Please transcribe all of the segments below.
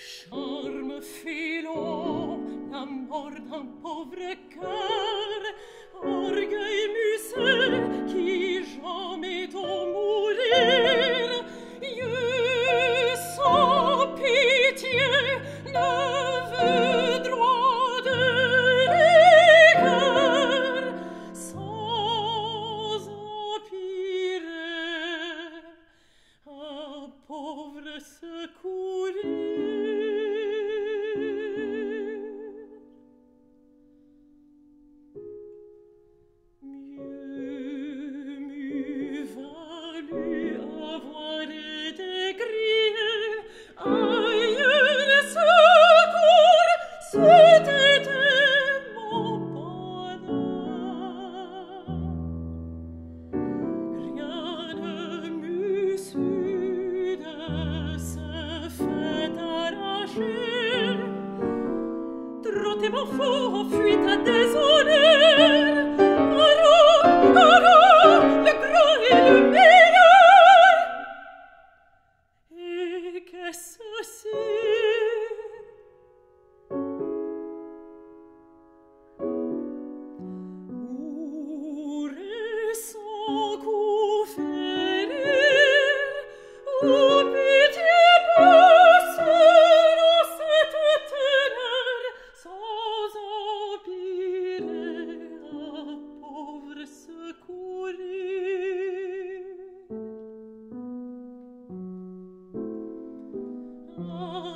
Charme filo, la mort d'un pauvre cœur, orgueil musel qui jamais doit mourir. Dieu sans pitié ne veut droit de rigueur, sans empirer, un pauvre secourir. Mon four fuit à désordre.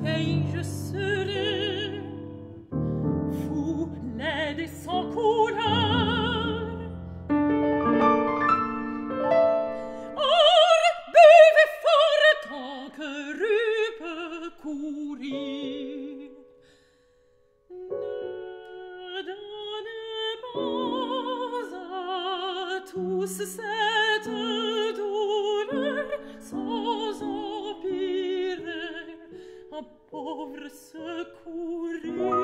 vieille je serai. Fou laide et sans or buvez fort tant que rue peut courir. Ne donnez pas à tous cette ma pauvre secourir